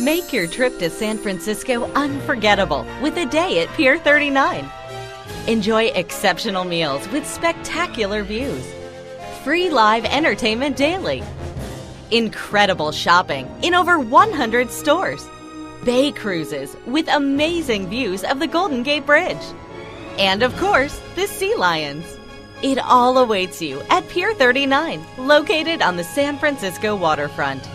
Make your trip to San Francisco unforgettable with a day at Pier 39. Enjoy exceptional meals with spectacular views. Free live entertainment daily. Incredible shopping in over 100 stores. Bay cruises with amazing views of the Golden Gate Bridge. And of course, the sea lions. It all awaits you at Pier 39, located on the San Francisco waterfront.